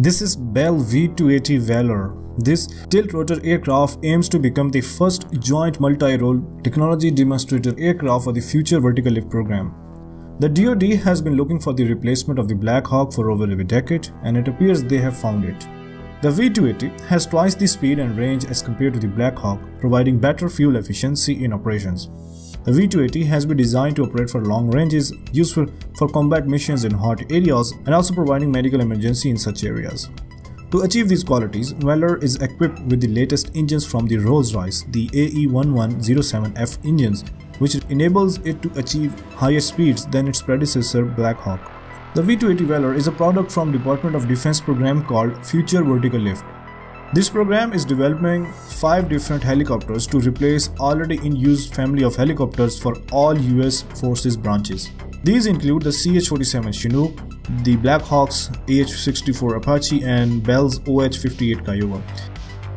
This is Bell V280 Valor. This tilt-rotor aircraft aims to become the first joint multi-role technology demonstrator aircraft for the future vertical lift program. The DoD has been looking for the replacement of the Black Hawk for over a decade and it appears they have found it. The V280 has twice the speed and range as compared to the Black Hawk, providing better fuel efficiency in operations. The V280 has been designed to operate for long ranges, useful for combat missions in hot areas and also providing medical emergency in such areas. To achieve these qualities, Valor is equipped with the latest engines from the Rolls-Royce, the AE1107F engines, which enables it to achieve higher speeds than its predecessor Black Hawk. The V280 Valor is a product from Department of Defense program called Future Vertical Lift. This program is developing 5 different helicopters to replace already in use family of helicopters for all US forces branches. These include the CH-47 Chinook, the Black Hawks AH-64 Apache and Bell's OH-58 Kiowa.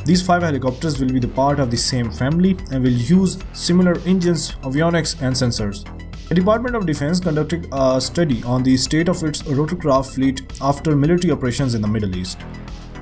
These five helicopters will be the part of the same family and will use similar engines, avionics and sensors. The Department of Defense conducted a study on the state of its rotorcraft fleet after military operations in the Middle East.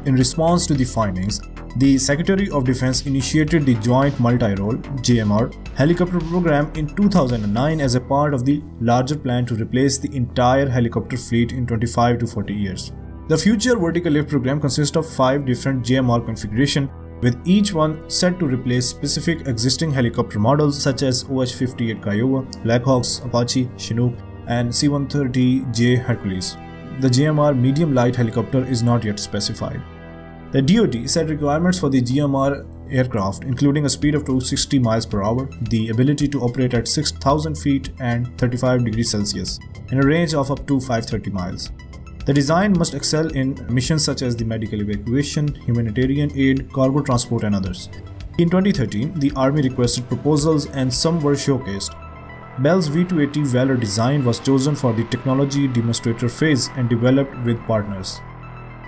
In response to the findings, the Secretary of Defense initiated the Joint Multi-Role JMR helicopter program in 2009 as a part of the larger plan to replace the entire helicopter fleet in 25 to 40 years. The future vertical lift program consists of 5 different JMR configuration with each one set to replace specific existing helicopter models such as OH-58 Kiowa, Blackhawks, Apache, Chinook and C-130J Hercules the JMR medium light helicopter is not yet specified. The DoD set requirements for the JMR aircraft including a speed of 260 miles per hour, the ability to operate at 6000 feet and 35 degrees Celsius, and a range of up to 530 miles. The design must excel in missions such as the medical evacuation, humanitarian aid, cargo transport and others. In 2013, the Army requested proposals and some were showcased. Bell's V280 Valor design was chosen for the technology demonstrator phase and developed with partners.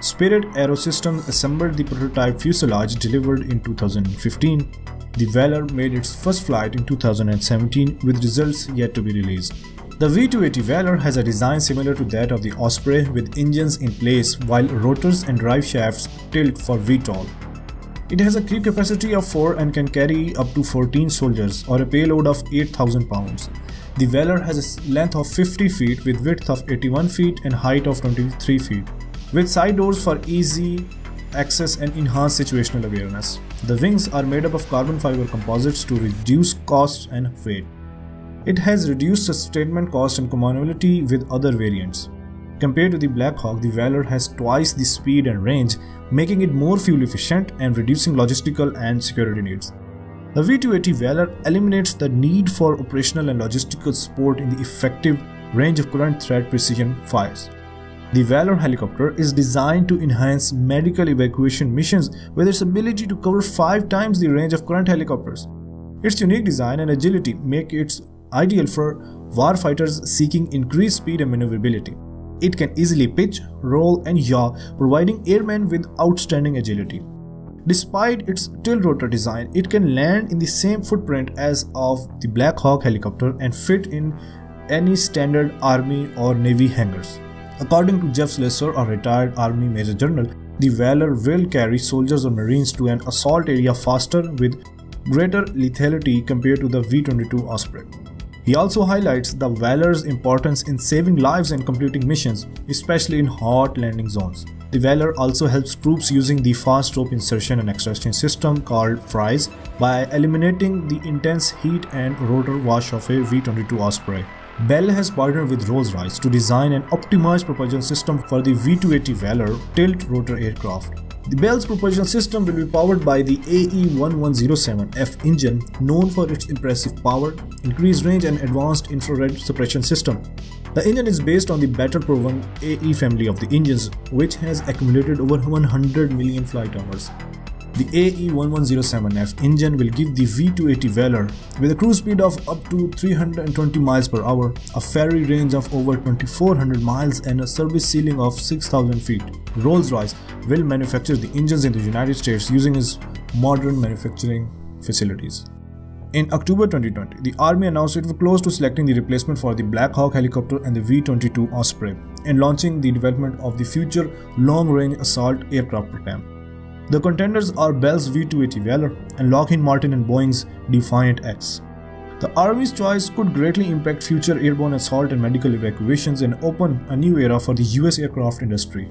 Spirit Aerosystems assembled the prototype fuselage delivered in 2015. The Valor made its first flight in 2017 with results yet to be released. The V280 Valor has a design similar to that of the Osprey with engines in place while rotors and drive shafts tilt for VTOL. It has a crew capacity of 4 and can carry up to 14 soldiers or a payload of 8000 pounds. The Valor has a length of 50 feet with width of 81 feet and height of 23 feet, with side doors for easy access and enhanced situational awareness. The wings are made up of carbon fiber composites to reduce cost and weight. It has reduced sustainment cost and compatibility with other variants. Compared to the Black Hawk, the Valor has twice the speed and range, making it more fuel efficient and reducing logistical and security needs. The V280 Valor eliminates the need for operational and logistical support in the effective range of current threat precision fires. The Valor helicopter is designed to enhance medical evacuation missions with its ability to cover 5 times the range of current helicopters. Its unique design and agility make it ideal for warfighters seeking increased speed and maneuverability. It can easily pitch, roll and yaw, providing airmen with outstanding agility. Despite its tilt-rotor design, it can land in the same footprint as of the Black Hawk helicopter and fit in any standard Army or Navy hangars. According to Jeff Schloesser, a retired Army Major General, the Valor will carry soldiers or Marines to an assault area faster with greater lethality compared to the V-22 Osprey. He also highlights the Valor's importance in saving lives and completing missions, especially in hot landing zones. The Valor also helps troops using the fast rope insertion and extraction system called FRIES by eliminating the intense heat and rotor wash of a V-22 Osprey. Bell has partnered with Rolls-Royce to design an optimized propulsion system for the V-280 Valor tilt-rotor aircraft. The Bell's propulsion system will be powered by the AE1107F engine, known for its impressive power, increased range and advanced infrared suppression system. The engine is based on the battle-proven AE family of the engines, which has accumulated over 100 million flight hours. The AE1107F engine will give the V280 Valor, with a cruise speed of up to 320 miles per hour, a ferry range of over 2400 miles and a service ceiling of 6000 feet. Rolls-Royce will manufacture the engines in the United States using its modern manufacturing facilities. In October 2020, the Army announced it was close to selecting the replacement for the Black Hawk helicopter and the V-22 Osprey and launching the development of the future long-range assault aircraft program. The contenders are Bell's V-280 Valor and Lockheed Martin and Boeing's Defiant X. The Army's choice could greatly impact future airborne assault and medical evacuations and open a new era for the US aircraft industry.